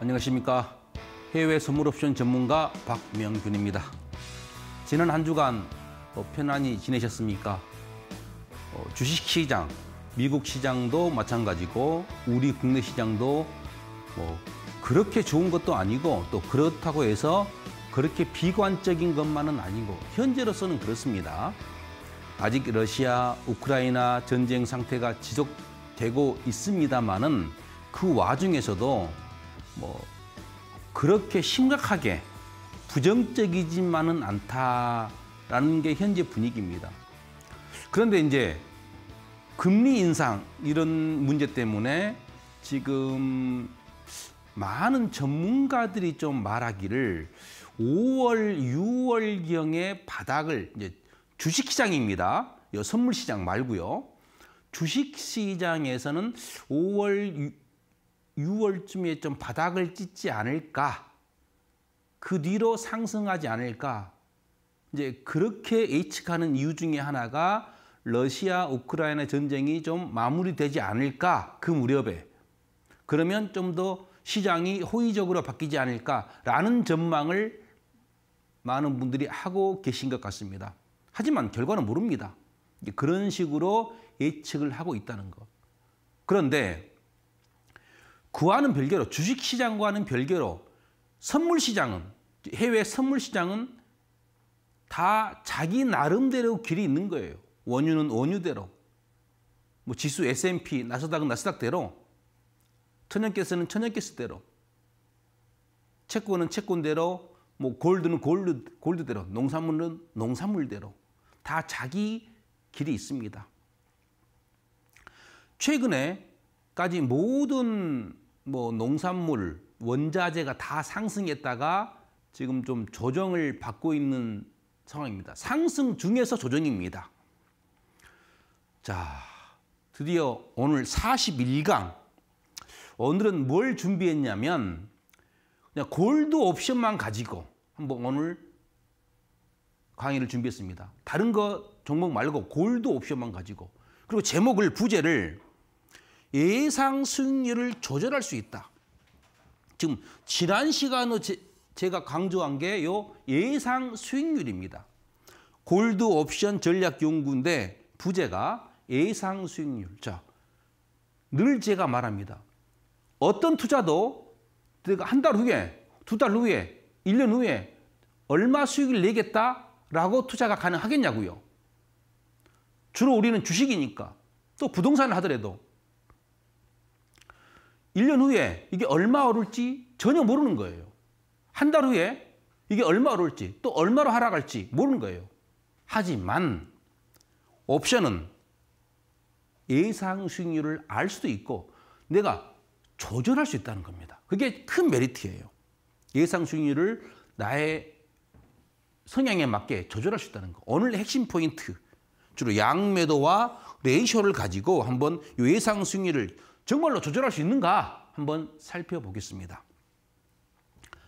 안녕하십니까. 해외 선물 옵션 전문가 박명균입니다. 지난 한 주간 어, 편안히 지내셨습니까? 어, 주식시장, 미국 시장도 마찬가지고 우리 국내 시장도 뭐 그렇게 좋은 것도 아니고 또 그렇다고 해서 그렇게 비관적인 것만은 아니고 현재로서는 그렇습니다. 아직 러시아, 우크라이나 전쟁 상태가 지속되고 있습니다만은 그 와중에서도 뭐 그렇게 심각하게 부정적이지만은 않다라는 게 현재 분위기입니다. 그런데 이제 금리 인상 이런 문제 때문에 지금 많은 전문가들이 좀 말하기를 5월, 6월경에 바닥을 이제 주식시장입니다. 선물시장 말고요. 주식시장에서는 5월, 6월쯤에 좀 바닥을 찍지 않을까. 그 뒤로 상승하지 않을까. 이제 그렇게 예측하는 이유 중에 하나가 러시아 우크라이나 전쟁이 좀 마무리되지 않을까 그 무렵에 그러면 좀 더 시장이 호의적으로 바뀌지 않을까라는 전망을 많은 분들이 하고 계신 것 같습니다. 하지만 결과는 모릅니다. 그런 식으로 예측을 하고 있다는 것. 그런데 그와는 별개로 주식시장과는 별개로 선물시장은 해외 선물시장은 다 자기 나름대로 길이 있는 거예요. 원유는 원유대로, 뭐 지수 S&P, 나스닥은 나스닥대로, 천연가스는 천연가스대로, 채권은 채권대로, 뭐 골드는 골드 골드대로, 농산물은 농산물대로. 다 자기 길이 있습니다. 최근에까지 모든 뭐 농산물, 원자재가 다 상승했다가 지금 좀 조정을 받고 있는 상황입니다. 상승 중에서 조정입니다. 자, 드디어 오늘 41강. 오늘은 뭘 준비했냐면 그냥 골드 옵션만 가지고 한번 오늘 강의를 준비했습니다. 다른 거 종목 말고 골드 옵션만 가지고 그리고 제목을 부제를 예상 수익률을 조절할 수 있다. 지금 지난 시간에 제가 강조한 게 요 예상 수익률입니다. 골드 옵션 전략 연구인데 부제가 예상 수익률. 자, 늘 제가 말합니다. 어떤 투자도 내가 한 달 후에, 두 달 후에, 1년 후에 얼마 수익을 내겠다라고 투자가 가능하겠냐고요. 주로 우리는 주식이니까 또 부동산을 하더라도 1년 후에 이게 얼마 오를지 전혀 모르는 거예요. 한 달 후에 이게 얼마 오를지 또 얼마로 하락할지 모르는 거예요. 하지만 옵션은 예상 수익률을 알 수도 있고 내가 조절할 수 있다는 겁니다. 그게 큰 메리트예요. 예상 수익률을 나의 성향에 맞게 조절할 수 있다는 거. 오늘 핵심 포인트 주로 양매도와 레이쇼를 가지고 한번 예상 수익률을 정말로 조절할 수 있는가 한번 살펴보겠습니다.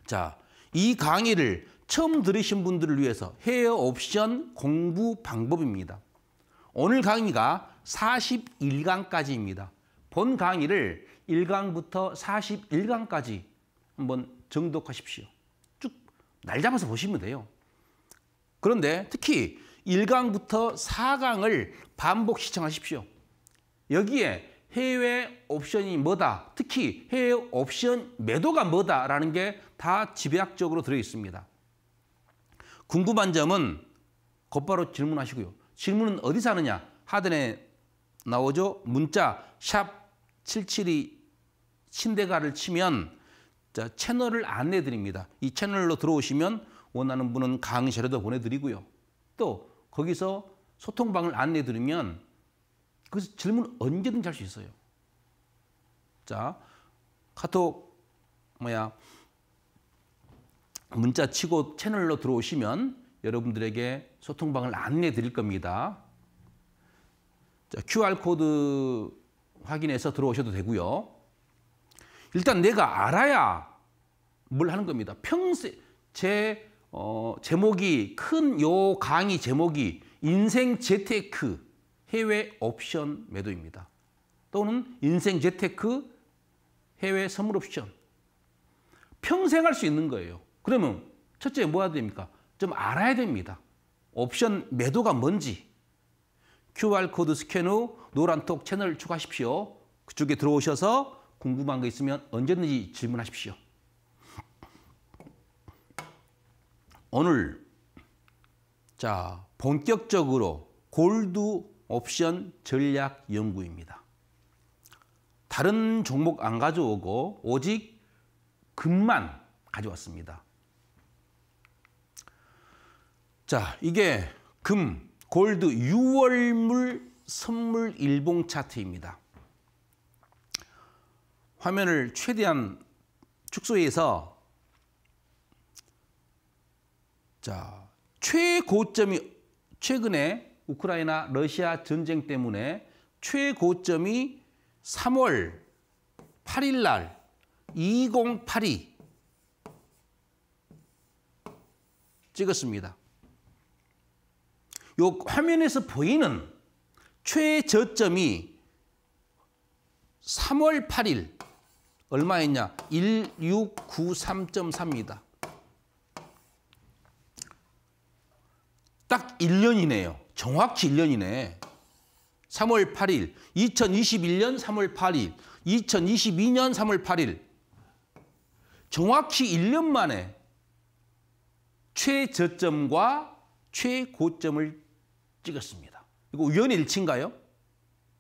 자, 이 강의를 처음 들으신 분들을 위해서 헤어 옵션 공부 방법입니다. 오늘 강의가 41강까지입니다. 본 강의를 1강부터 41강까지 한번 정독하십시오. 쭉 날 잡아서 보시면 돼요. 그런데 특히 1강부터 4강을 반복 시청하십시오. 여기에 해외 옵션이 뭐다, 특히 해외 옵션 매도가 뭐다라는 게 다 집약적으로 들어 있습니다. 궁금한 점은 곧바로 질문하시고요. 질문은 어디서 하느냐? 하단에 나오죠. 문자 샵 772 신대가를 치면 자, 채널을 안내 드립니다. 이 채널로 들어오시면 원하는 분은 강의 자료도 보내드리고요. 또 거기서 소통방을 안내 드리면 그 질문 언제든지 할 수 있어요. 자, 카톡 뭐야 문자 치고 채널로 들어오시면 여러분들에게 소통방을 안내 드릴 겁니다. 자, QR코드 확인해서 들어오셔도 되고요. 일단 내가 알아야 뭘 하는 겁니다. 평생 제 어, 제목이 큰 요 강의 제목이 인생 재테크 해외 옵션 매도입니다. 또는 인생 재테크 해외 선물 옵션. 평생 할 수 있는 거예요. 그러면 첫째 뭐 해야 됩니까? 좀 알아야 됩니다. 옵션 매도가 뭔지. QR코드 후 노란톡 채널 추가하십시오. 그쪽에 들어오셔서 궁금한 거 있으면 언제든지 질문하십시오. 오늘 자 본격적으로 골드 옵션 전략 연구입니다. 다른 종목 안 가져오고 오직 금만 가져왔습니다. 자, 이게 금, 골드 6월물 선물 일봉 차트입니다. 화면을 최대한 축소해서 자, 최고점이 최근에 우크라이나 러시아 전쟁 때문에 최고점이 3월 8일 날 2082 찍었습니다. 요 화면에서 보이는 최저점이 3월 8일 얼마였냐? 1693.3입니다. 딱 1년이네요. 정확히 1년이네. 3월 8일, 2021년 3월 8일, 2022년 3월 8일. 정확히 1년 만에 최저점과 최고점을 찍었습니다. 이거 우연의 일치인가요?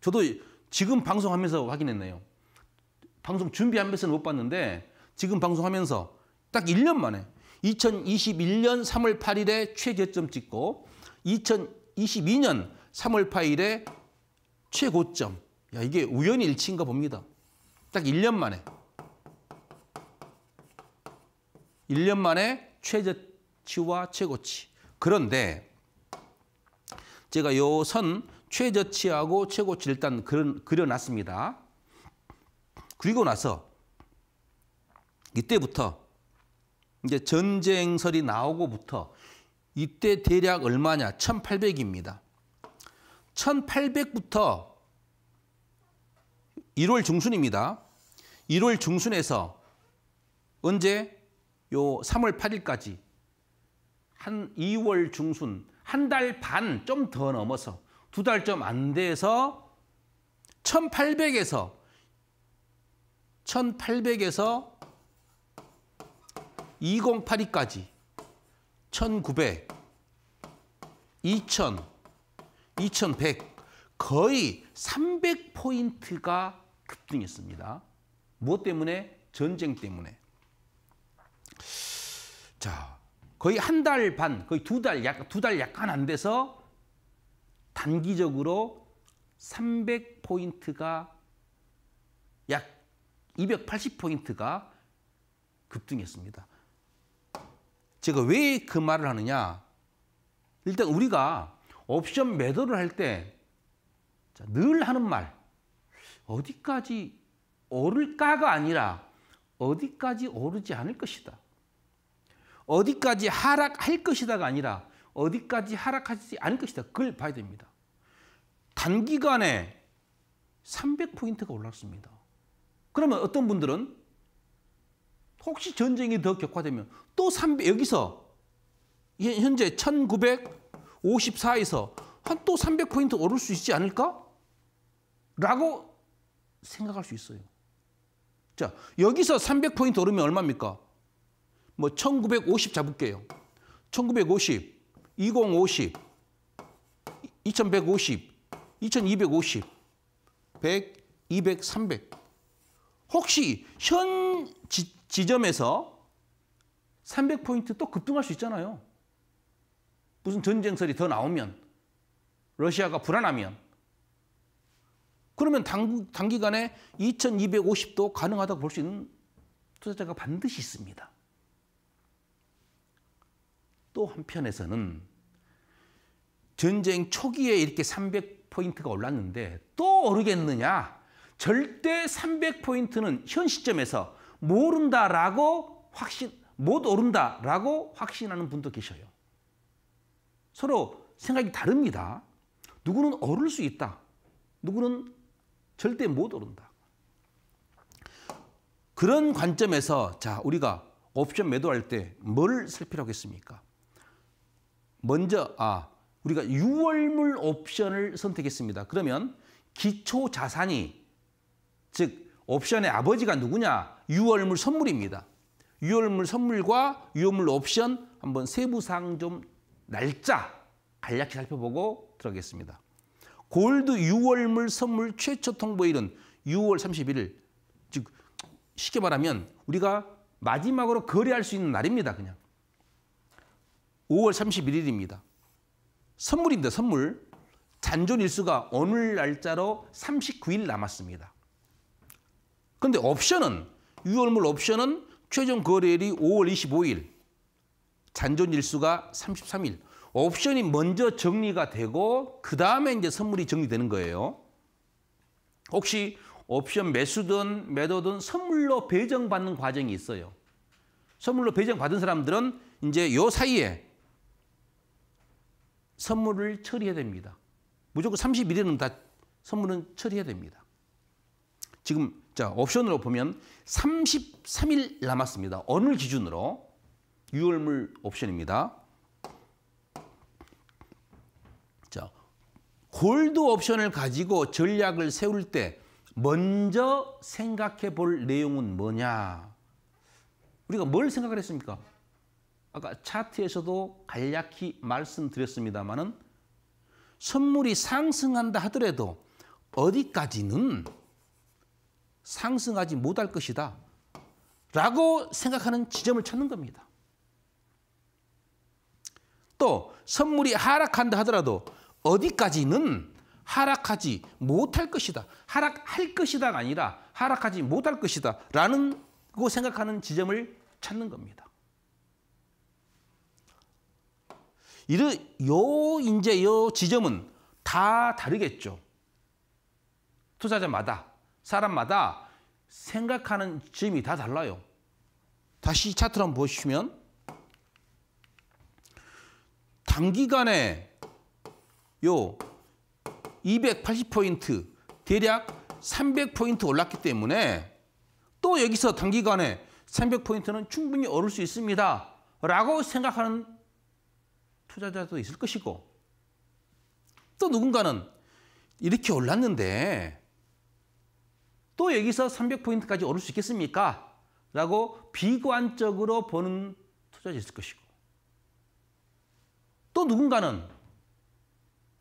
저도 지금 방송하면서 확인했네요. 방송 준비하면서는 못 봤는데 지금 방송하면서 딱 1년 만에 2021년 3월 8일에 최저점 찍고 2022년 3월 8일에 최고점. 야, 이게 우연히 일치인가 봅니다. 딱 1년 만에. 1년 만에 최저치와 최고치. 그런데 제가 요 선 최저치하고 최고치 일단 그려 놨습니다. 그리고 나서 이때부터 이제 전쟁설이 나오고부터 이때 대략 얼마냐? 1800입니다. 1800부터 1월 중순입니다. 1월 중순에서 언제? 요 3월 8일까지 한 2월 중순 한 달 반 좀 더 넘어서 두 달 좀 안 돼서 1800에서 1800에서 2082까지 1900, 2000, 2100 거의 300포인트가 급등했습니다. 무엇 때문에? 전쟁 때문에. 자, 거의 한 달 반, 거의 두 달, 약, 두 달 약간 안 돼서 단기적으로 300포인트가 약 280포인트가 급등했습니다. 제가 왜 그 말을 하느냐? 일단 우리가 옵션 매도를 할 때 늘 하는 말 어디까지 오를까가 아니라 어디까지 오르지 않을 것이다. 어디까지 하락할 것이다가 아니라 어디까지 하락하지 않을 것이다. 그걸 봐야 됩니다. 단기간에 300포인트가 올랐습니다. 그러면 어떤 분들은 혹시 전쟁이 더 격화되면 또 300, 여기서 현재 1954에서 한 또 300포인트 오를 수 있지 않을까? 라고 생각할 수 있어요. 자, 여기서 300포인트 오르면 얼마입니까? 뭐 1950 잡을게요. 1950, 2050, 2150, 2250, 100, 200, 300. 혹시 현 지, 지점에서 300포인트 또 급등할 수 있잖아요. 무슨 전쟁설이 더 나오면, 러시아가 불안하면. 그러면 당, 단기간에 2250도 가능하다고 볼 수 있는 투자자가 반드시 있습니다. 또 한편에서는 전쟁 초기에 이렇게 300포인트가 올랐는데 또 오르겠느냐? 절대 300포인트는 현 시점에서 모른다라고 확신, 못 오른다라고 확신하는 분도 계셔요. 서로 생각이 다릅니다. 누구는 오를 수 있다. 누구는 절대 못 오른다. 그런 관점에서 자 우리가 옵션 매도할 때 뭘 살피라고 했습니까? 먼저 아 우리가 유월물 옵션을 선택했습니다. 그러면 기초 자산이 즉 옵션의 아버지가 누구냐? 유월물 선물입니다. 유월물 선물과 유월물 옵션 한번 세부사항 좀 날짜 간략히 살펴보고 들어가겠습니다. 골드 6월물 선물 최초 통보일은 6월 31일. 즉 쉽게 말하면 우리가 마지막으로 거래할 수 있는 날입니다. 그냥. 5월 31일입니다. 선물입니다. 선물. 잔존 일수가 오늘 날짜로 39일 남았습니다. 그런데 옵션은 6월물 옵션은 최종 거래일이 5월 25일. 잔존 일수가 33일. 옵션이 먼저 정리가 되고 그 다음에 이제 선물이 정리되는 거예요. 혹시 옵션 매수든 매도든 선물로 배정받는 과정이 있어요. 선물로 배정받은 사람들은 이제 요 사이에 선물을 처리해야 됩니다. 무조건 31일은 다 선물은 처리해야 됩니다. 지금 자 옵션으로 보면 33일 남았습니다. 오늘 기준으로 6월물 옵션입니다. 자, 골드 옵션을 가지고 전략을 세울 때 먼저 생각해 볼 내용은 뭐냐? 우리가 뭘 생각을 했습니까? 아까 차트에서도 간략히 말씀드렸습니다마는 선물이 상승한다 하더라도 어디까지는 상승하지 못할 것이다. 라고 생각하는 지점을 찾는 겁니다. 또 선물이 하락한다 하더라도 어디까지는 하락하지 못할 것이다. 하락할 것이다가 아니라 하락하지 못할 것이다. 라는 고 생각하는 지점을 찾는 겁니다. 이르 요 이제 요 지점은 다 다르겠죠. 투자자마다 사람마다 생각하는 점이 다 달라요. 다시 차트를 한번 보시면 단기간에 요 280포인트 대략 300포인트 올랐기 때문에 또 여기서 단기간에 300포인트는 충분히 오를 수 있습니다. 라고 생각하는 투자자도 있을 것이고 또 누군가는 이렇게 올랐는데 또 여기서 300포인트까지 오를 수 있겠습니까? 라고 비관적으로 보는 투자자 있을 것이고 또 누군가는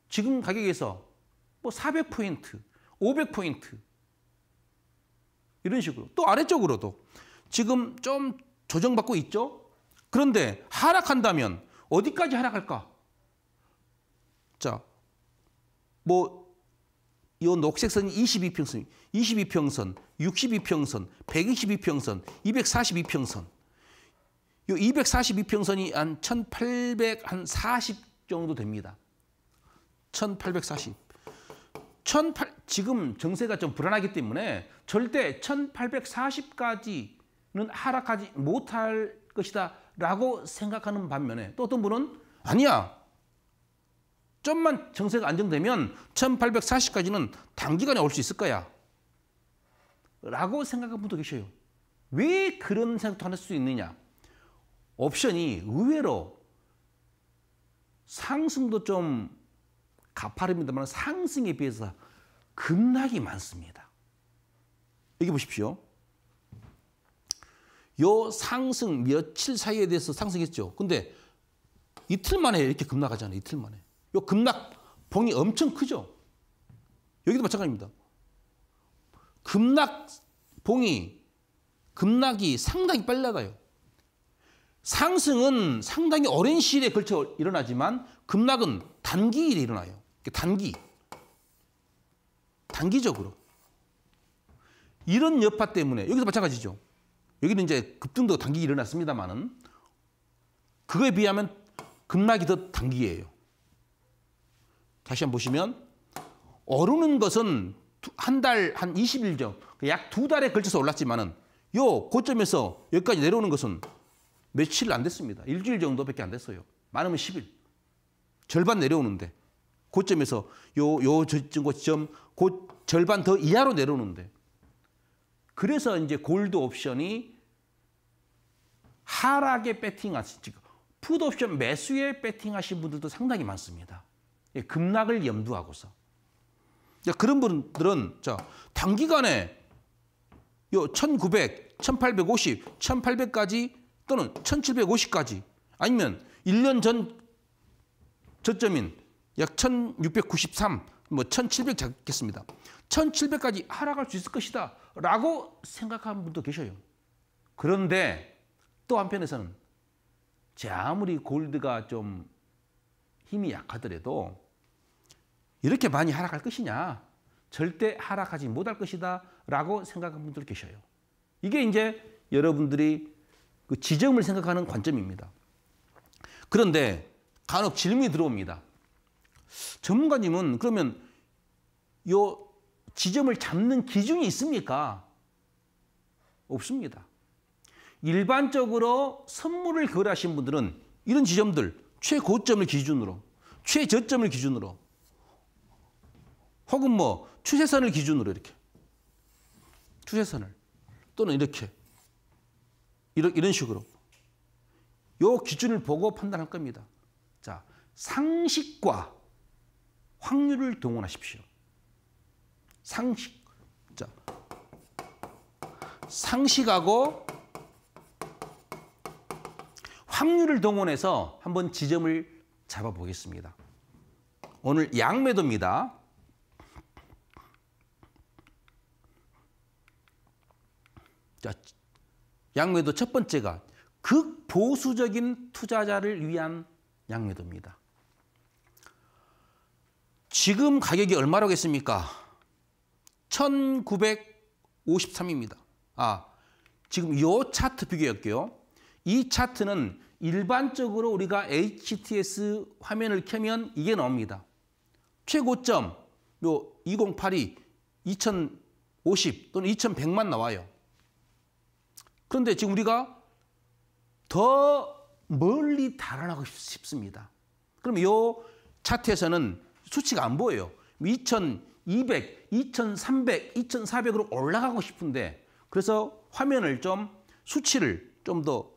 지금 가격에서 뭐 400포인트, 500포인트 이런 식으로 또 아래쪽으로도 지금 좀 조정받고 있죠. 그런데 하락한다면 어디까지 하락할까? 자, 뭐, 이 녹색선 22평선, 22평선, 62평선, 122평선, 242평선. 요 242평선이 한 1840 정도 됩니다. 1840. 1800, 지금 정세가 좀 불안하기 때문에 절대 1840까지는 하락하지 못할 것이다 라고 생각하는 반면에 또 어떤 분은 아니야. 좀만 정세가 안정되면 1840까지는 단기간에 올 수 있을 거야. 라고 생각하는 분도 계셔요. 왜 그런 생각도 할 수 있느냐? 옵션이 의외로 상승도 좀 가파릅니다만 상승에 비해서 급락이 많습니다. 여기 보십시오. 요 상승 며칠 사이에 대해서 상승했죠. 근데 이틀 만에 이렇게 급락하잖아요. 이틀 만에. 요 급락 봉이 엄청 크죠. 여기도 마찬가지입니다. 급락 봉이 급락이 상당히 빨리 나가요. 상승은 상당히 오랜 시일에 걸쳐 일어나지만 급락은 단기일에 일어나요. 단기. 단기적으로. 이런 여파 때문에 여기도 마찬가지죠. 여기는 이제 급등도 단기 일어났습니다만은 그거에 비하면 급락이 더 단기예요. 다시 한번 보시면 오르는 것은 한 달, 한 20일 전, 약두 달에 걸쳐서 올랐지만은 요 고점에서 여기까지 내려오는 것은 며칠 안 됐습니다. 일주일 정도밖에 안 됐어요. 많으면 10일. 절반 내려오는데 고점에서 요, 요 저점, 고 절반 더 이하로 내려오는데 그래서 이제 골드 옵션이 하락에 배팅하신 지금 풋옵션 매수에 배팅하신 분들도 상당히 많습니다. 예, 급락을 염두하고서. 그런 분들은 자 단기간에 요 1900, 1850, 1800까지 또는 1750까지 아니면 1년 전 저점인 약 1693, 뭐 1700 잡겠습니다. 1700까지 하락할 수 있을 것이다 라고 생각하는 분도 계셔요. 그런데 또 한편에서는 제 아무리 골드가 좀 힘이 약하더라도 이렇게 많이 하락할 것이냐 절대 하락하지 못할 것이다 라고 생각하는 분들 계셔요. 이게 이제 여러분들이 그 지점을 생각하는 관점입니다. 그런데 간혹 질문이 들어옵니다. 전문가님은 그러면 요 지점을 잡는 기준이 있습니까? 없습니다. 일반적으로 선물을 거래하신 분들은 이런 지점들 최고점을 기준으로 최저점을 기준으로 혹은 뭐 추세선을 기준으로 이렇게 추세선을 또는 이렇게 이런 이런 식으로 요 기준을 보고 판단할 겁니다. 자, 상식과 확률을 동원하십시오. 상식. 자. 상식하고 확률을 동원해서 한번 지점을 잡아 보겠습니다. 오늘 양매도입니다. 자, 양매도 첫 번째가 극보수적인 투자자를 위한 양매도입니다. 지금 가격이 얼마라고 했습니까? 1953입니다. 아, 지금 이 차트 비교할게요. 이 차트는 일반적으로 우리가 HTS 화면을 켜면 이게 나옵니다. 최고점 요 2082, 2050 또는 2100만 나와요. 그런데 지금 우리가 더 멀리 달아나고 싶습니다. 그럼 이 차트에서는 수치가 안 보여요. 2200, 2300, 2400으로 올라가고 싶은데 그래서 화면을 좀 수치를 좀 더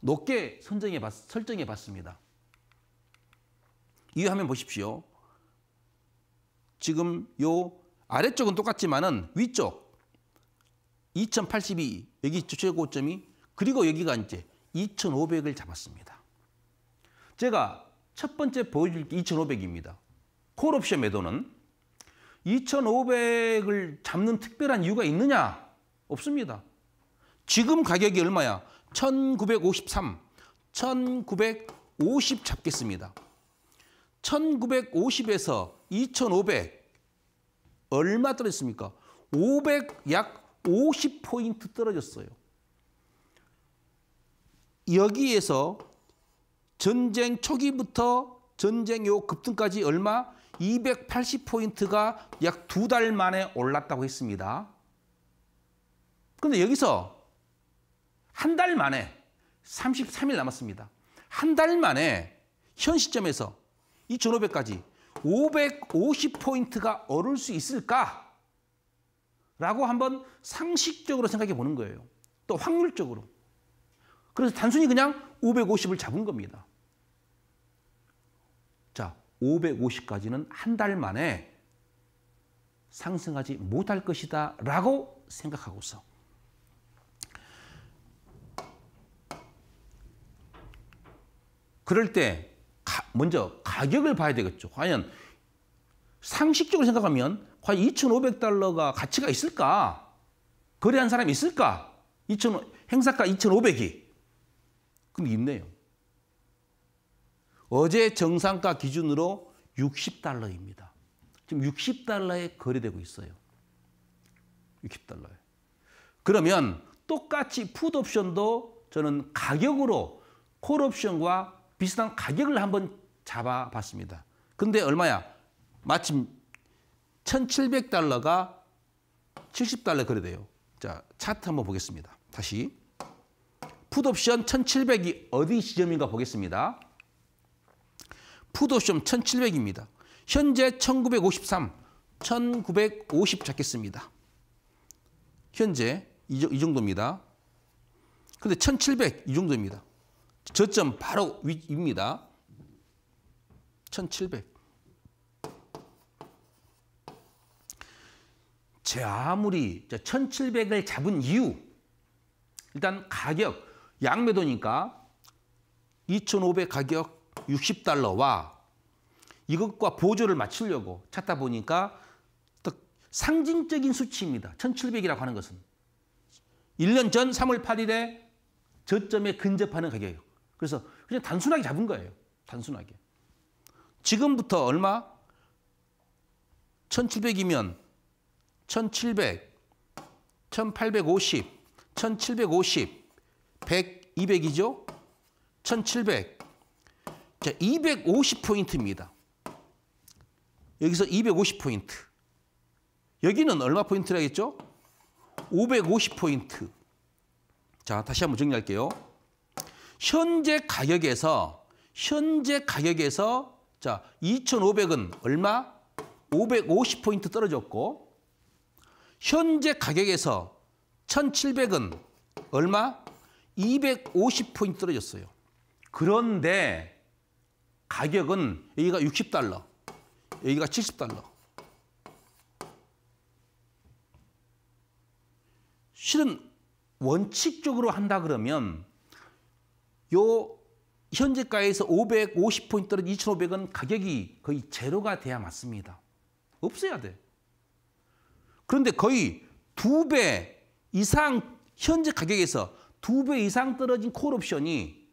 높게 선정해 봤, 설정해 봤습니다. 이 화면 보십시오. 지금 요 아래쪽은 똑같지만은 위쪽 2082 여기 최고점이 그리고 여기가 이제 2,500을 잡았습니다. 제가 첫 번째 보여줄 게 2,500입니다. 콜옵션 매도는 2,500을 잡는 특별한 이유가 있느냐? 없습니다. 지금 가격이 얼마야? 1,953, 1,950 잡겠습니다. 1,950에서 2,500 얼마 떨어졌습니까? 500, 약 50포인트 떨어졌어요. 여기에서 전쟁 초기부터 전쟁 요 급등까지 얼마? 280포인트가 약 두 달 만에 올랐다고 했습니다. 그런데 여기서 한 달 만에 33일 남았습니다. 한 달 만에 현 시점에서 2,500까지 550포인트가 오를 수 있을까? 라고 한번 상식적으로 생각해 보는 거예요. 또 확률적으로. 그래서 단순히 그냥 550을 잡은 겁니다. 자, 550까지는 한 달 만에 상승하지 못할 것이다 라고 생각하고서 그럴 때 먼저 가격을 봐야 되겠죠. 과연 상식적으로 생각하면 과연 2,500달러가 가치가 있을까? 거래한 사람이 있을까? 2,000, 행사가 2,500이. 그럼 있네요. 어제 정상가 기준으로 60달러입니다. 지금 60달러에 거래되고 있어요. 60달러에. 그러면 똑같이 풋옵션도 저는 가격으로 콜옵션과 비슷한 가격을 한번 잡아봤습니다. 근데 얼마야? 마침 1,700달러가 70달러 거래돼요. 자, 차트 한번 보겠습니다. 다시. 풋옵션 1700이 어디 지점인가 보겠습니다. 풋옵션 1700입니다. 현재 1953, 1950 잡겠습니다. 현재 이, 이 정도입니다. 근데 1700 이 정도입니다. 저점 바로 위입니다. 1700. 제 아무리 1700을 잡은 이유 일단 가격 양매도니까 2500 가격 60달러와 이것과 보조를 맞추려고 찾다 보니까 상징적인 수치입니다. 1700이라고 하는 것은 1년 전 3월 8일에 저점에 근접하는 가격이에요. 그래서 그냥 단순하게 잡은 거예요. 단순하게. 지금부터 얼마? 1700이면 1700, 1850, 1750, 100, 200이죠? 1700. 자, 250포인트입니다. 여기서 250포인트. 여기는 얼마 포인트라겠죠? 550포인트. 자, 다시 한번 정리할게요. 현재 가격에서 현재 가격에서 자, 2,500은 얼마? 550포인트 떨어졌고 현재 가격에서 1,700은 얼마? 250포인트 떨어졌어요. 그런데 가격은 여기가 60달러, 여기가 70달러. 실은 원칙적으로 한다 그러면 요 현재가에서 550포인트 떨어진 2,500은 가격이 거의 제로가 돼야 맞습니다. 없어야 돼. 그런데 거의 두 배 이상 현재 가격에서 두 배 이상 떨어진 콜옵션이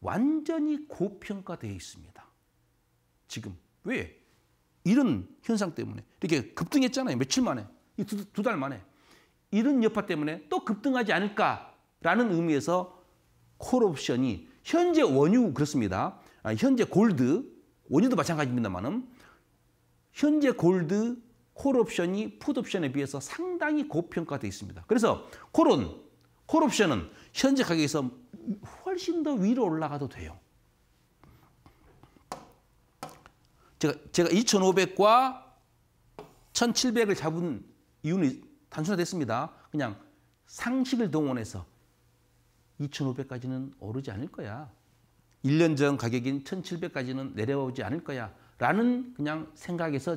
완전히 고평가되어 있습니다. 지금 왜? 이런 현상 때문에 이렇게 급등했잖아요. 며칠 만에, 두달 만에. 이런 여파 때문에 또 급등하지 않을까라는 의미에서 콜옵션이 현재 원유 그렇습니다. 아, 현재 골드, 원유도 마찬가지입니다만은 현재 골드 콜옵션이 풋옵션에 비해서 상당히 고평가되어 있습니다. 그래서 콜은 콜옵션은 현재 가격에서 훨씬 더 위로 올라가도 돼요. 제가 제가 2,500과 1,700을 잡은 이유는 단순화됐습니다. 그냥 상식을 동원해서 2,500까지는 오르지 않을 거야. 1년 전 가격인 1,700까지는 내려오지 않을 거야. 라는 그냥 생각에서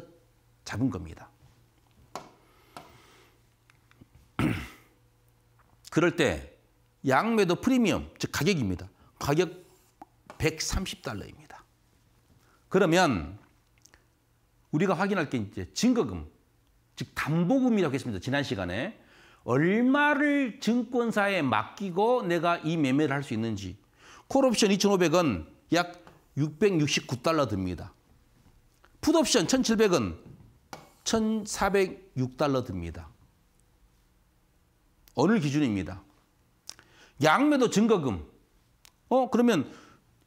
잡은 겁니다. 그럴 때 양매도 프리미엄, 즉 가격입니다. 가격 130달러입니다. 그러면 우리가 확인할 게 이제 증거금, 즉 담보금이라고 했습니다. 지난 시간에 얼마를 증권사에 맡기고 내가 이 매매를 할 수 있는지 콜옵션 2,500은 약 669달러 듭니다. 풋옵션 1,700은 1,406달러 듭니다. 어느 기준입니다. 양매도 증거금. 어 그러면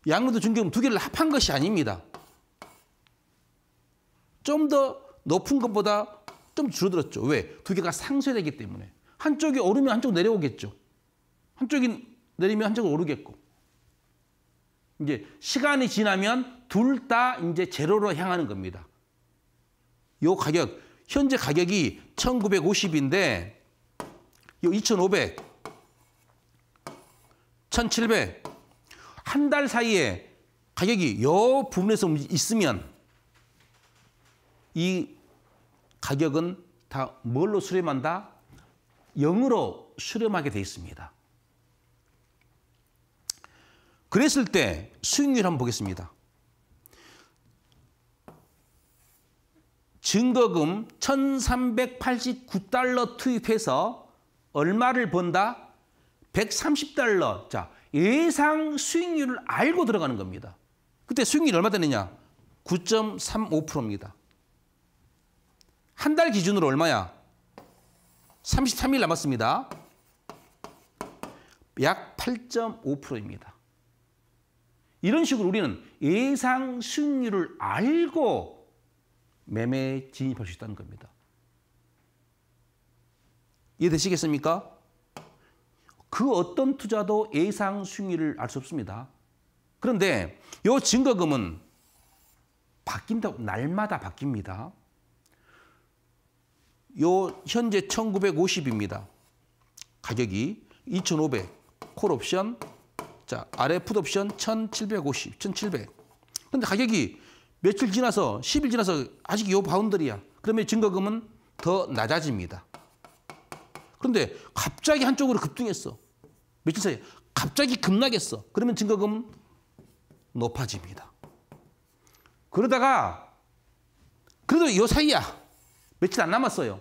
양매도 증거금 두 개를 합한 것이 아닙니다. 좀 더 높은 것보다 좀 줄어들었죠. 왜? 두 개가 상쇄되기 때문에. 한쪽이 오르면 한쪽 내려오겠죠. 한쪽이 내리면 한쪽은 오르겠고. 이제 시간이 지나면 둘 다 이제 제로로 향하는 겁니다. 요 가격, 현재 가격이 1950인데 요 2500, 1700, 한 달 사이에 가격이 요 부분에서 있으면 이 가격은 다 뭘로 수렴한다? 0으로 수렴하게 돼 있습니다. 그랬을 때 수익률 한번 보겠습니다. 증거금 1389달러 투입해서 얼마를 번다? 130달러. 자, 예상 수익률을 알고 들어가는 겁니다. 그때 수익률이 얼마 되느냐? 9.35%입니다. 한 달 기준으로 얼마야? 33일 남았습니다. 약 8.5%입니다. 이런 식으로 우리는 예상 수익률을 알고 매매에 진입할 수 있다는 겁니다. 이해되시겠습니까? 그 어떤 투자도 예상 수익률을 알 수 없습니다. 그런데 이 증거금은 바뀐다 날마다 바뀝니다. 요 현재 1950입니다. 가격이 2500 콜옵션 자, 아래 풋옵션 1750, 1700. 근데 가격이 며칠 지나서 10일 지나서 아직 요 바운더리야. 그러면 증거금은 더 낮아집니다. 그런데 갑자기 한쪽으로 급등했어. 며칠 사이에 갑자기 급락했어. 그러면 증거금은 높아집니다. 그러다가 그래도 요 사이야. 며칠 안 남았어요.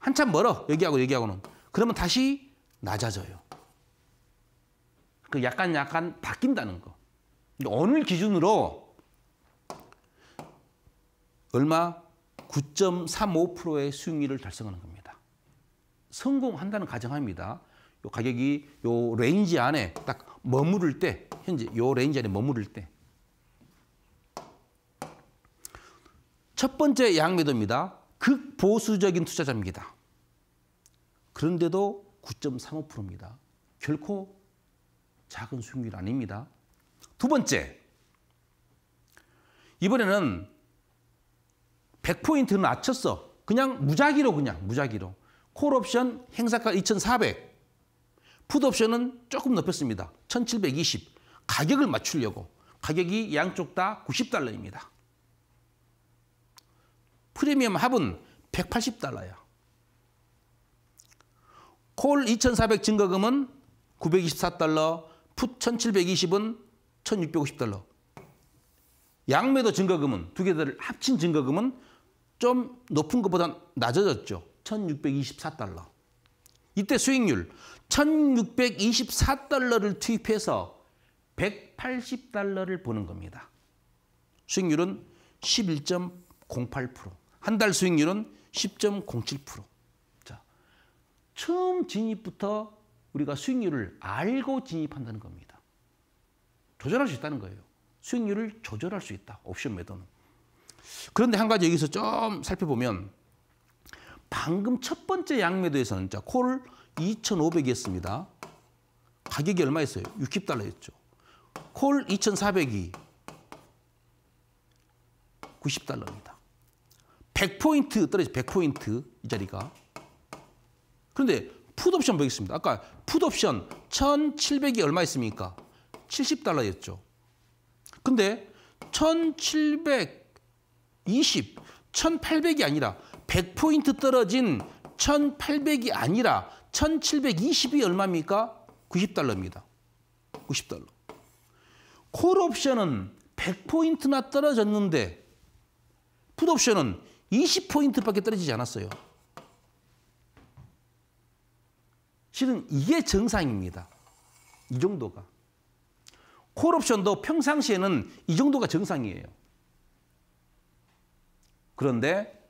한참 멀어. 여기하고 여기하고는. 그러면 다시 낮아져요. 그 약간 약간 바뀐다는 거. 오늘 기준으로 얼마? 9.35%의 수익률을 달성하는 겁니다. 성공한다는 가정합니다. 요 가격이 요 range 안에 딱 머무를 때, 현재 요 range 안에 머무를 때. 첫 번째 양매도입니다. 극보수적인 투자자입니다. 그런데도 9.35%입니다. 결코 작은 수익률 아닙니다. 두 번째, 이번에는 100포인트는 낮췄어. 그냥 무작위로 그냥 무작위로. 콜옵션 행사가 2,400. 풋옵션은 조금 높였습니다. 1,720. 가격을 맞추려고. 가격이 양쪽 다 90달러입니다. 프리미엄 합은 180달러야. 콜 2,400 증거금은 924달러, 풋 1,720은 1,650달러. 양매도 증거금은 두 개를 합친 증거금은 좀 높은 것보다 낮아졌죠. 1,624달러. 이때 수익률 1,624달러를 투입해서 180달러를 버는 겁니다. 수익률은 11.08%. 한 달 수익률은 10.07%. 자, 처음 진입부터 우리가 수익률을 알고 진입한다는 겁니다. 조절할 수 있다는 거예요. 수익률을 조절할 수 있다. 옵션 매도는. 그런데 한 가지 여기서 좀 살펴보면 방금 첫 번째 양매도에서는 자, 콜 2,500이었습니다. 가격이 얼마였어요? 60달러였죠. 콜 2,400이 90달러입니다. 100포인트 떨어져 100포인트 이 자리가. 그런데 풋옵션 보겠습니다. 아까 풋옵션 1,700이 얼마 였습니까? 70달러였죠. 근데 1720, 1800이 아니라 100포인트 떨어진 1800이 아니라 1720이 얼마입니까? 90달러입니다. 90달러. 콜옵션은 100포인트나 떨어졌는데 풋옵션은 20포인트밖에 떨어지지 않았어요. 실은 이게 정상입니다. 이 정도가. 콜옵션도 평상시에는 이 정도가 정상이에요. 그런데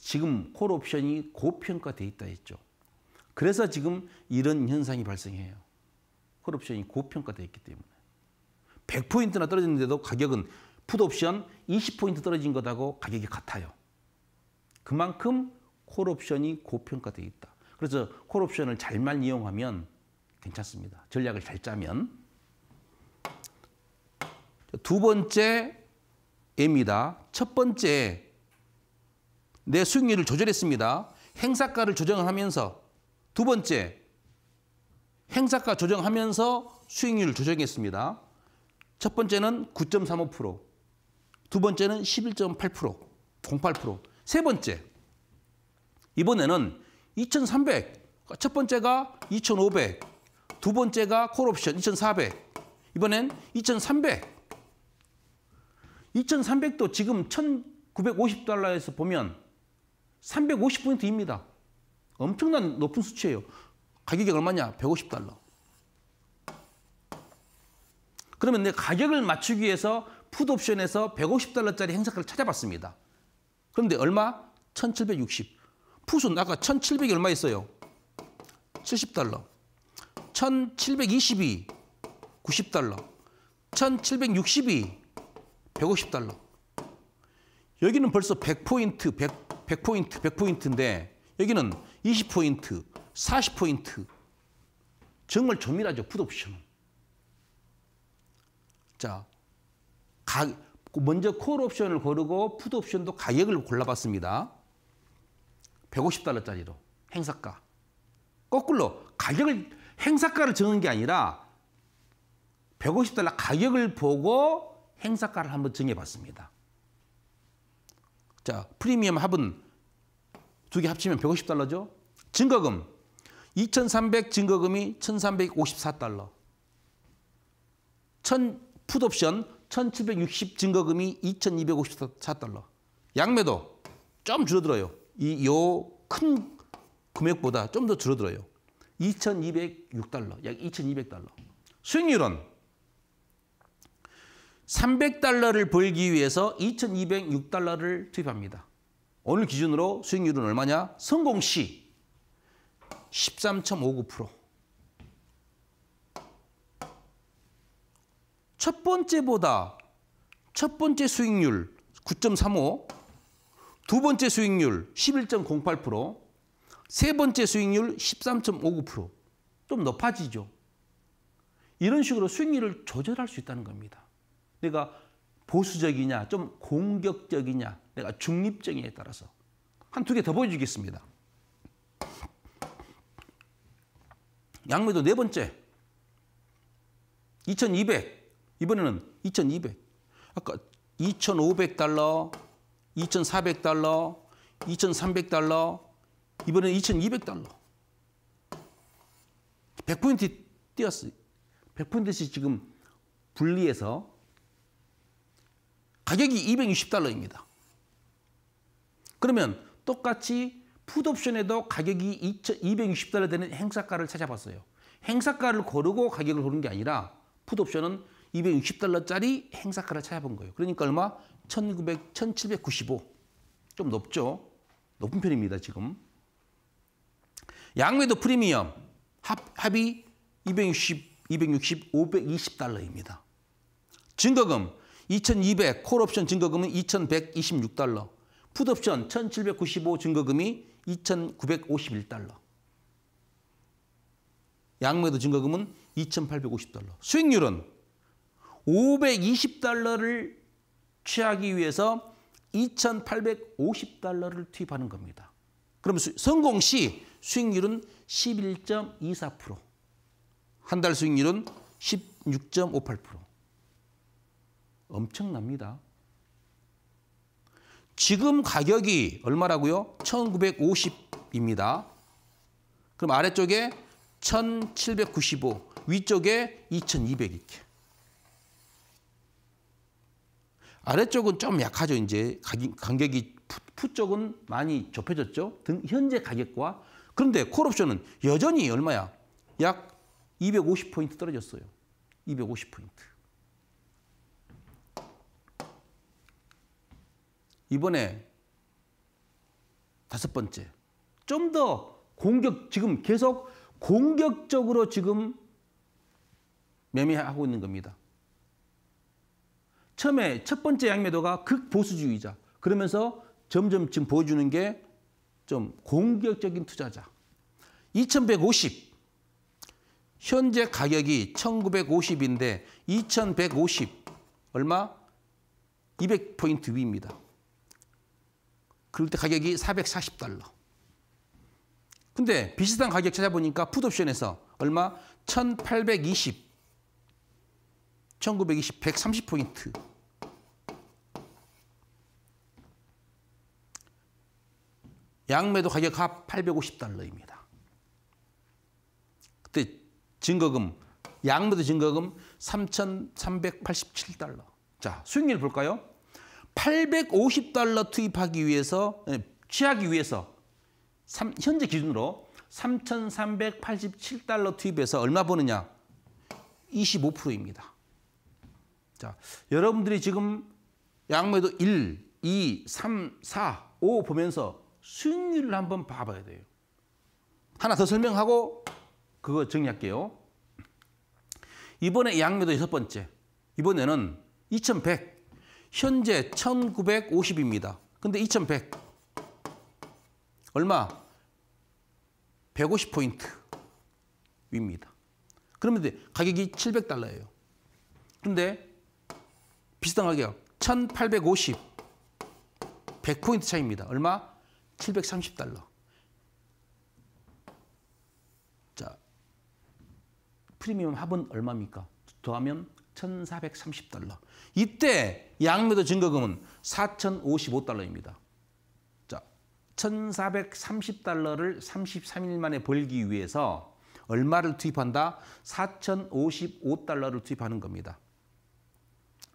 지금 콜 옵션이 고평가돼 있다 했죠. 그래서 지금 이런 현상이 발생해요. 콜 옵션이 고평가돼 있기 때문에. 100포인트나 떨어졌는데도 가격은 풋 옵션 20포인트 떨어진 것하고 가격이 같아요. 그만큼 콜 옵션이 고평가돼 있다. 그래서 콜 옵션을 잘만 이용하면 괜찮습니다. 전략을 잘 짜면. 두 번째 예입니다. 첫 번째 내 수익률을 조절했습니다. 행사가를 조정하면서 두 번째 행사가 조정하면서 수익률을 조정했습니다. 첫 번째는 9.35%, 두 번째는 11.8%, 08%. 세 번째 이번에는 2,300. 첫 번째가 2,500, 두 번째가 콜옵션 2,400. 이번엔 2,300. 2,300도 지금 1,950달러에서 보면 350포인트입니다. 엄청난 높은 수치예요. 가격이 얼마냐? 150달러. 그러면 내 가격을 맞추기 위해서 풋옵션에서 150달러짜리 행사가를 찾아봤습니다. 그런데 얼마? 1,760. 풋은 아까 1,700이 얼마 있어요? 70달러. 1722 90달러 1762 150달러 여기는 벌써 100포인트 100, 100포인트 100포인트인데 여기는 20포인트 40포인트. 정말 조밀하죠 풋옵션은. 자 가, 먼저 콜 옵션을 고르고 풋옵션도 가격을 골라봤습니다. 150달러짜리로 행사가. 거꾸로 가격을 행사가를 정한 게 아니라 150달러 가격을 보고 행사가를 한번 정해봤습니다. 자, 프리미엄 합은 두 개 합치면 150달러죠. 증거금 2,300 증거금이 1,354달러. 1,000 풋옵션 1,760 증거금이 2,254달러. 양매도 좀 줄어들어요. 이 요 큰 금액보다 좀 더 줄어들어요. 2,206달러, 약 2,200달러. 수익률은 300달러를 벌기 위해서 2,206달러를 투입합니다. 오늘 기준으로 수익률은 얼마냐? 성공 시 13.59%. 첫 번째보다 첫 번째 수익률 9.35, 두 번째 수익률 11.08%, 세 번째 수익률 13.59%좀 높아지죠. 이런 식으로 수익률을 조절할 수 있다는 겁니다. 내가 보수적이냐, 좀 공격적이냐, 내가 중립적이냐에 따라서 한 두 개 더 보여주겠습니다. 양매도 네 번째. 2200 이번에는 2200 아까 2500달러 2400달러 2300달러 이번에는 2200달러. 100포인트 뛰었어요. 100포인트씩 지금 분리해서 가격이 260달러입니다 그러면 똑같이 풋옵션에도 가격이 260달러 되는 행사가를 찾아봤어요. 행사가를 고르고 가격을 고른 게 아니라 풋옵션은 260달러짜리 행사가를 찾아본 거예요. 그러니까 얼마? 1900, 1795. 좀 높죠? 높은 편입니다, 지금. 양매도 프리미엄 합, 합이 260, 260, 520달러입니다. 증거금 2200, 콜옵션 증거금은 2126달러. 풋옵션 1795 증거금이 2,951달러. 양매도 증거금은 2,850달러. 수익률은 520달러를 취하기 위해서 2,850달러를 투입하는 겁니다. 그럼 성공 시 수익률은 11.24%. 한 달 수익률은 16.58%. 엄청납니다. 지금 가격이 얼마라고요? 1950입니다. 그럼 아래쪽에 1795, 위쪽에 2200 이렇게. 아래쪽은 좀 약하죠. 이제 간격이 푸 쪽은 많이 좁혀졌죠. 등 현재 가격과 그런데 콜옵션은 여전히 얼마야? 약 250포인트 떨어졌어요. 250포인트. 이번에 다섯 번째. 좀 더 공격, 지금 계속 공격적으로 지금 매매하고 있는 겁니다. 처음에 첫 번째 양매도가 극보수주의자. 그러면서 점점 지금 보여주는 게 좀 공격적인 투자자. 2150. 현재 가격이 1950인데 2150. 얼마? 200포인트 위입니다. 그럴 때 가격이 440달러. 근데 비슷한 가격 찾아보니까 풋옵션에서 얼마? 1820, 1920, 130포인트. 양매도 가격 합 850달러입니다. 그때 증거금, 양매도 증거금 3,387달러. 자, 수익률 볼까요? 850달러 투입하기 위해서 예, 취하기 위해서 3, 현재 기준으로 3,387달러 투입해서 얼마 버느냐? 25%입니다. 자, 여러분들이 지금 양매도 1, 2, 3, 4, 5 보면서 수익률을 한번 봐봐야 돼요. 하나 더 설명하고 그거 정리할게요. 이번에 양매도 여섯 번째. 이번에는 2100. 현재 1950입니다. 근데 2100 얼마? 150포인트 위입니다. 그러면 가격이 700달러예요. 그런데 비슷한 가격 1850 100포인트 차이입니다. 얼마? 730달러. 자, 프리미엄 합은 얼마입니까? 더하면 1,430달러. 이때 양매도 증거금은 4,055달러입니다. 자, 1,430달러를 33일 만에 벌기 위해서 얼마를 투입한다? 4,055달러를 투입하는 겁니다.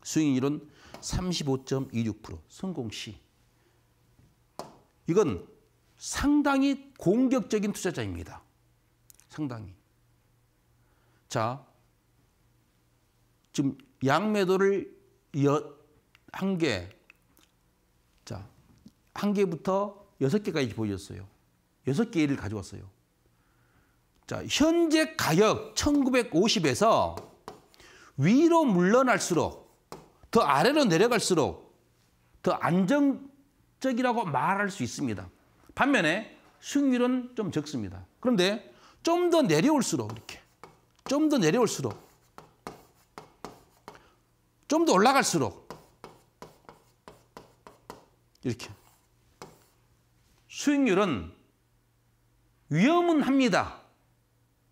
수익률은 35.26% 성공 시. 이건 상당히 공격적인 투자자입니다. 상당히. 자, 지금 양매도를 한 개, 자, 한 개부터 여섯 개까지 보여줬어요. 여섯 개를 가져왔어요. 자, 현재 가격 1950에서 위로 물러날수록 더 아래로 내려갈수록 더 안정적이라고 말할 수 있습니다. 반면에 수익률은 좀 적습니다. 그런데 좀 더 내려올수록 이렇게 좀 더 내려올수록 좀 더 올라갈수록 이렇게 수익률은 위험은 합니다.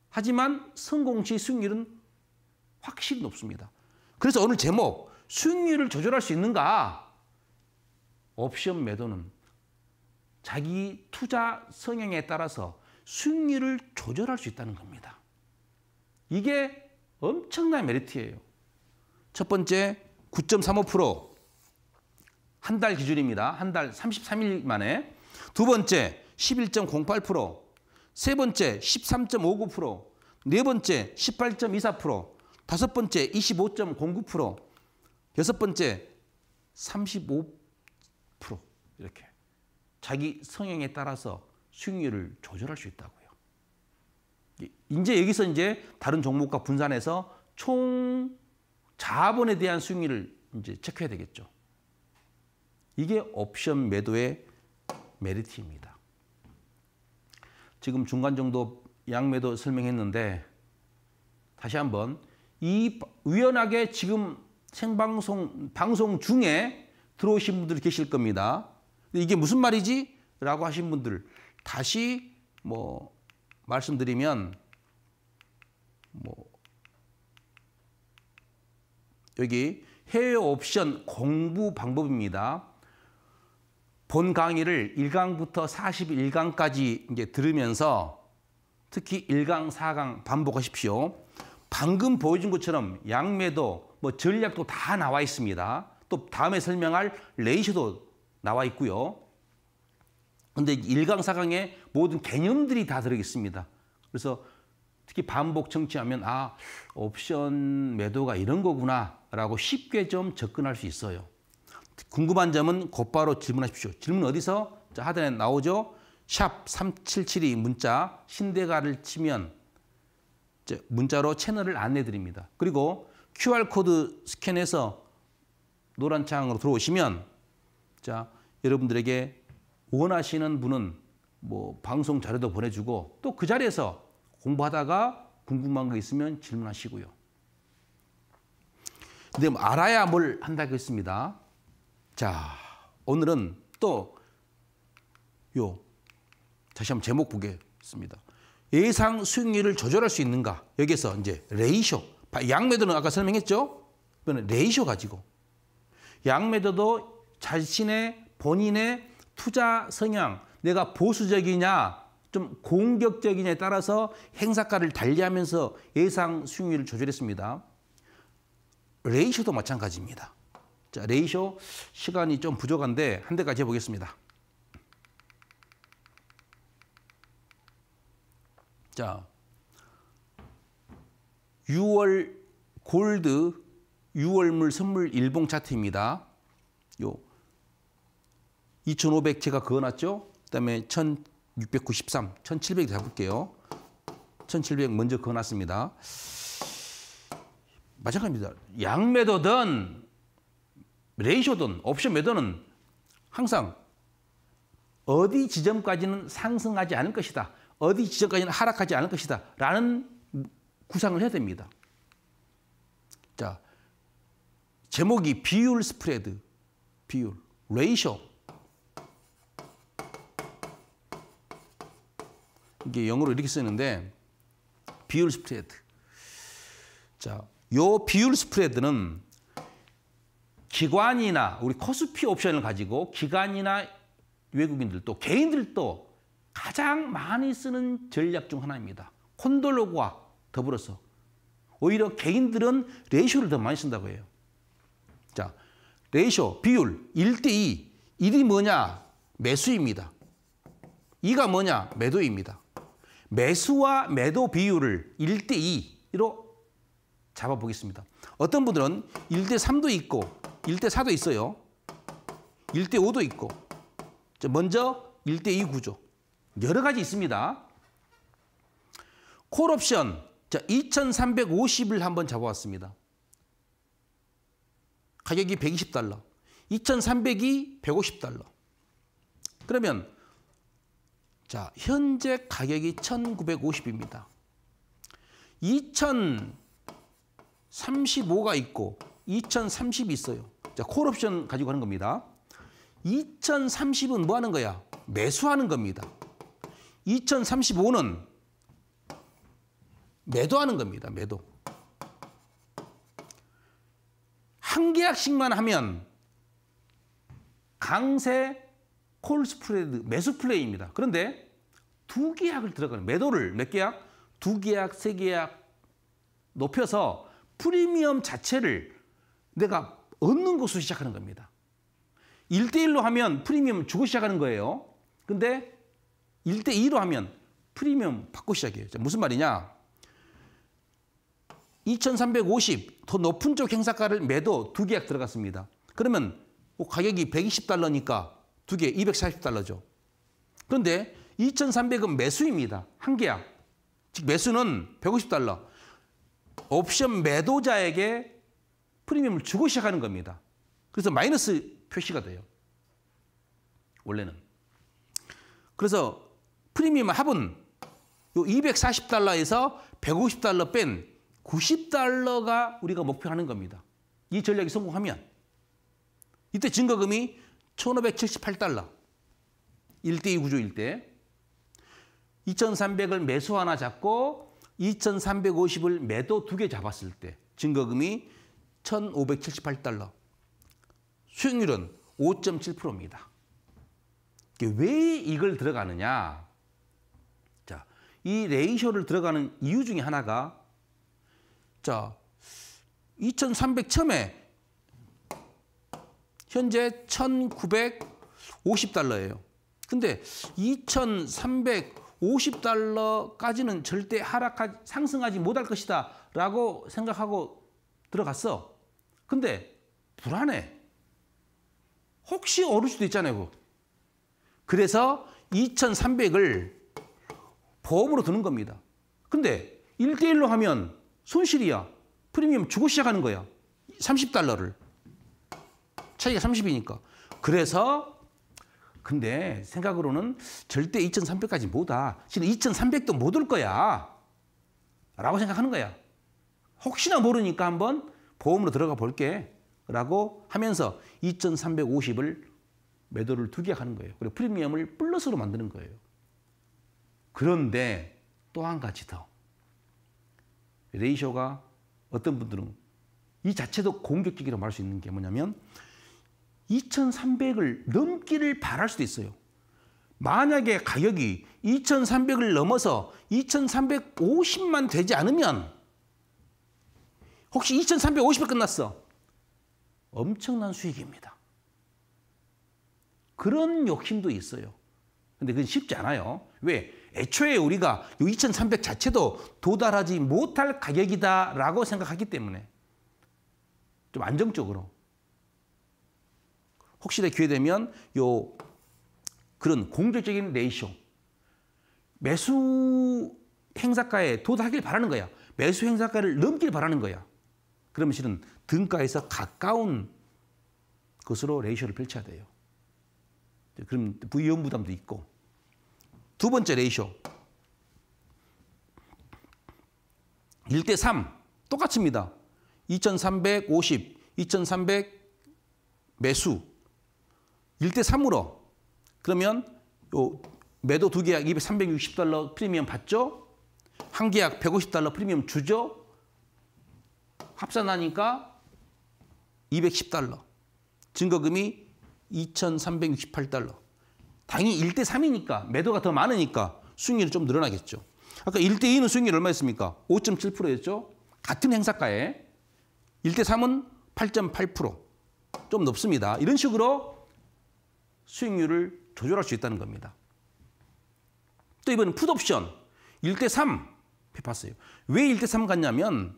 하지만 성공 시 수익률은 확실히 높습니다. 그래서 오늘 제목 수익률을 조절할 수 있는가? 옵션 매도는 자기 투자 성향에 따라서 수익률을 조절할 수 있다는 겁니다. 이게 엄청난 메리트예요. 첫 번째 9.35%. 한 달 기준입니다. 한 달 33일 만에. 두 번째 11.08%. 세 번째 13.59%. 네 번째 18.24%. 다섯 번째 25.09%. 여섯 번째 35% 이렇게. 자기 성향에 따라서 수익률을 조절할 수 있다고요. 이제 여기서 이제 다른 종목과 분산해서 총 자본에 대한 수익률을 이제 체크해야 되겠죠. 이게 옵션 매도의 메리트입니다. 지금 중간 정도 양매도 설명했는데 다시 한번 이 우연하게 지금 생방송 방송 중에 들어오신 분들이 계실 겁니다. 이게 무슨 말이지? 라고 하신 분들 다시 뭐 말씀드리면 뭐 여기 해외 옵션 공부 방법입니다. 본 강의를 1강부터 41강까지 이제 들으면서 특히 1강, 4강 반복하십시오. 방금 보여준 것처럼 양매도 뭐 전략도 다 나와 있습니다. 또 다음에 설명할 레이셔도 나와 있고요. 근데 1강, 4강에 모든 개념들이 다 들어있습니다. 그래서 특히 반복 청취하면 아 옵션 매도가 이런 거구나 라고 쉽게 좀 접근할 수 있어요. 궁금한 점은 곧바로 질문하십시오. 질문 어디서? 자, 하단에 나오죠? 샵 3772 문자 신대가를 치면 문자로 채널을 안내 드립니다. 그리고 QR코드 스캔해서 노란 창으로 들어오시면 자, 여러분들에게 원하시는 분은 뭐 방송 자료도 보내주고 또 그 자리에서 공부하다가 궁금한 거 있으면 질문하시고요. 근데 뭐 알아야 뭘 한다고 했습니다. 자, 오늘은 또 요 다시 한번 제목 보겠습니다. 예상 수익률을 조절할 수 있는가? 여기서 이제 ratio. 양매도는 아까 설명했죠? 이번엔 ratio 가지고. 양매도도 자신의 본인의 투자 성향, 내가 보수적이냐, 좀 공격적이냐에 따라서 행사가를 달리하면서 예상 수익률을 조절했습니다. ratio도 마찬가지입니다. 자, ratio 시간이 좀 부족한데 하는 데까지 해보겠습니다. 자, 6월 골드 6월물 선물 일봉 차트입니다. 요 2,500 제가 그어놨죠. 그다음에 1,693, 1,700 잡을게요. 1,700 먼저 그어놨습니다. 마찬가지입니다. 양매도든 레이쇼든 옵션 매도는 항상 어디 지점까지는 상승하지 않을 것이다. 어디 지점까지는 하락하지 않을 것이다. 라는 구상을 해야 됩니다. 자, 제목이 비율 스프레드, 비율, ratio. 이게 영어로 이렇게 쓰는데 비율 스프레드. 자, 요 비율 스프레드는 기관이나 우리 코스피 옵션을 가지고 기관이나 외국인들도 개인들도 가장 많이 쓰는 전략 중 하나입니다. condor와 더불어서 오히려 개인들은 ratio를 더 많이 쓴다고 해요. 자, ratio 비율 1대 2. 1이 뭐냐? 매수입니다. 2가 뭐냐? 매도입니다. 매수와 매도 비율을 1대 2로 잡아보겠습니다. 어떤 분들은 1대 3도 있고 1대 4도 있어요. 1대 5도 있고 먼저 1대 2 구조. 여러 가지 있습니다. 콜옵션 자 2,350을 한번 잡아왔습니다. 가격이 120달러. 2,300이 150달러. 그러면 자 현재 가격이 1,950입니다. 2,035가 있고 2,030이 있어요. 자 콜옵션 가지고 하는 겁니다. 2,030은 뭐 하는 거야? 매수하는 겁니다. 2035는 매도하는 겁니다. 매도. 한 계약씩만 하면 강세 콜 스프레드 매수 플레이입니다. 그런데 두 계약을 들어가는 매도를 몇 계약? 두 계약, 세 계약 높여서 프리미엄 자체를 내가 얻는 곳으로 시작하는 겁니다. 1대1로 하면 프리미엄 주고 시작하는 거예요. 근데 1대2로 하면 프리미엄 받고 시작해요. 무슨 말이냐? 2,350, 더 높은 쪽 행사가를 매도 두 계약 들어갔습니다. 그러면 뭐 가격이 120달러니까 두 개 240달러죠. 그런데 2,300은 매수입니다. 한 계약. 즉 매수는 150달러. 옵션 매도자에게 프리미엄을 주고 시작하는 겁니다. 그래서 마이너스 표시가 돼요. 원래는. 그래서 프리미엄 합은 요 240달러에서 150달러 뺀 90달러가 우리가 목표하는 겁니다. 이 전략이 성공하면 이때 증거금이 1578달러 1대2 구조일 때 2300을 매수 하나 잡고 2350을 매도 두 개 잡았을 때 증거금이 1578달러 수익률은 5.7%입니다. 왜 이걸 들어가느냐? 자, 이 레이쇼를 들어가는 이유 중에 하나가 자, 2,300 처음에 현재 1,950달러예요. 근데 2,350달러까지는 절대 하락하 상승하지 못할 것이다 라고 생각하고 들어갔어. 근데 불안해. 혹시 오를 수도 있잖아요. 그래서 2,300을 보험으로 드는 겁니다. 근데 1대1로 하면 손실이야. 프리미엄 주고 시작하는 거야. 30달러를. 차이가 30이니까. 그래서 근데 생각으로는 절대 2,300까지 못 와. 지금 2,300도 못 올 거야. 라고 생각하는 거야. 혹시나 모르니까 한번 보험으로 들어가 볼게. 라고 하면서 2,350을 매도를 두 개 하는 거예요. 그리고 프리미엄을 플러스로 만드는 거예요. 그런데 또 한 가지 더. 레이쇼가 어떤 분들은 이 자체도 공격적이라고 말할 수 있는 게 뭐냐면 2,300을 넘기를 바랄 수도 있어요. 만약에 가격이 2,300을 넘어서 2,350만 되지 않으면 혹시 2,350에 끝났어. 엄청난 수익입니다. 그런 욕심도 있어요. 근데 그건 쉽지 않아요. 왜? 애초에 우리가 2,300 자체도 도달하지 못할 가격이다라고 생각하기 때문에 좀 안정적으로 혹시나 기회 되면 요 그런 공격적인 ratio 매수 행사가에 도달하길 바라는 거야. 매수 행사가를 넘길 바라는 거야. 그러면 실은 등가에서 가까운 것으로 ratio를 펼쳐야 돼요. 그럼 부위험 부담도 있고. 두 번째 ratio. 1대 3 똑같습니다. 2350, 2300 매수. 1대 3으로 그러면 요 매도 두 계약 200, 360달러 프리미엄 받죠? 한 계약 150달러 프리미엄 주죠? 합산하니까 210달러. 증거금이 2,368달러. 당연히 1대 3이니까 매도가 더 많으니까 수익률이 좀 늘어나겠죠. 아까 1대 2는 수익률 얼마였습니까? 5.7%였죠. 같은 행사가에 1대 3은 8.8%. 좀 높습니다. 이런 식으로 수익률을 조절할 수 있다는 겁니다. 또 이번엔 풋옵션 1대 3 해봤어요. 왜 1대 3 갔냐면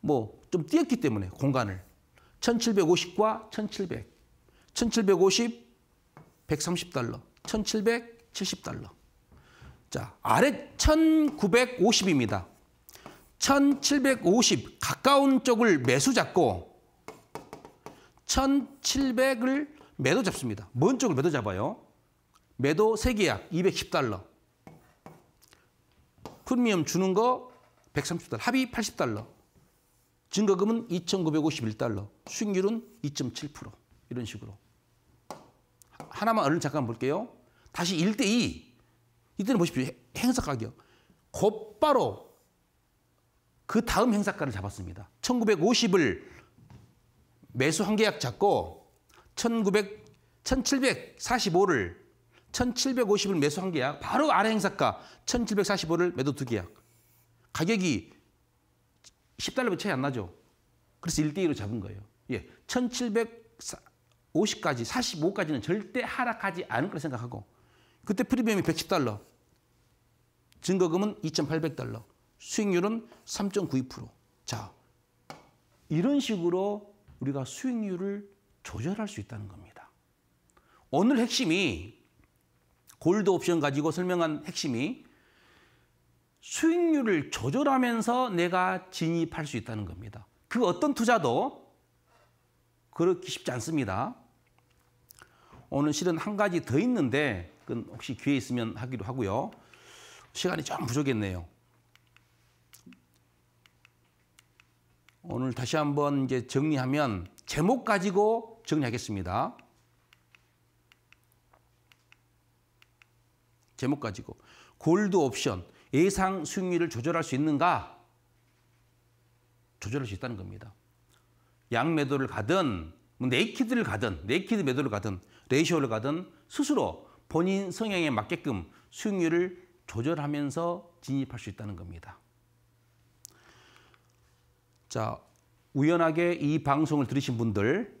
뭐좀 뛰었기 때문에 공간을 1750과 1700 1750 130달러 1770달러 자 아래 1950입니다. 1750 가까운 쪽을 매수 잡고 1700을 매도 잡습니다. 먼 쪽을 매도 잡아요. 매도 세계약 210달러. 프리미엄 주는 거 130달러. 합의 80달러. 증거금은 2,951달러. 수익률은 2.7%. 이런 식으로. 하나만 얼른 잠깐 볼게요. 다시 1대2. 이때는 보십시오. 행사 가격. 곧바로 그 다음 행사가를 잡았습니다. 1950을 매수 한 계약 잡고 1900, 1745를 1750을 매수 한 계약 바로 아래 행사가 1745를 매도 두 계약 가격이 10달러밖에 차이 안 나죠. 그래서 1대2로 잡은 거예요. 예, 1750까지 45까지는 절대 하락하지 않을 거라 생각하고 그때 프리미엄이 110달러 증거금은 2,800달러 수익률은 3.92%. 자, 이런 식으로 우리가 수익률을 조절할 수 있다는 겁니다. 오늘 핵심이 골드 옵션 가지고 설명한 핵심이 수익률을 조절하면서 내가 진입할 수 있다는 겁니다. 그 어떤 투자도 그렇게 쉽지 않습니다. 오늘 실은 한 가지 더 있는데 그건 혹시 기회 있으면 하기로 하고요. 시간이 좀 부족했네요. 오늘 다시 한번 이제 정리하면 제목 가지고 정리하겠습니다. 제목 가지고 골드 옵션 예상 수익률을 조절할 수 있는가? 조절할 수 있다는 겁니다. 양 매도를 가든 뭐 naked를 가든 naked 매도를 가든 ratio를 가든 스스로 본인 성향에 맞게끔 수익률을 조절하면서 진입할 수 있다는 겁니다. 자, 우연하게 이 방송을 들으신 분들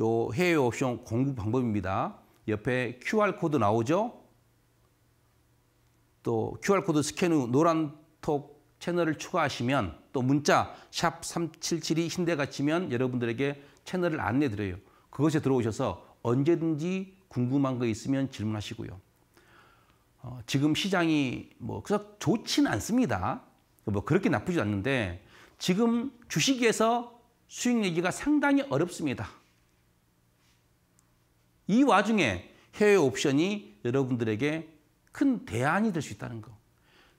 요 해외 옵션 공부 방법입니다. 옆에 QR코드 나오죠? 또 QR코드 스캔 후 노란톡 채널을 추가하시면 또 문자 샵 3772 신대가 치면 여러분들에게 채널을 안내 드려요. 그것에 들어오셔서 언제든지 궁금한 거 있으면 질문하시고요. 어, 지금 시장이 뭐 그렇게 좋지는 않습니다. 뭐 그렇게 나쁘지 않는데 지금 주식에서 수익 내기가 상당히 어렵습니다. 이 와중에 해외 옵션이 여러분들에게 큰 대안이 될 수 있다는 거.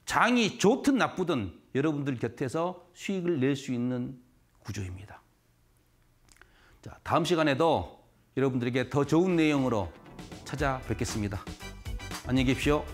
장이 좋든 나쁘든 여러분들 곁에서 수익을 낼 수 있는 구조입니다. 자, 다음 시간에도 여러분들에게 더 좋은 내용으로 찾아뵙겠습니다. 안녕히 계십시오.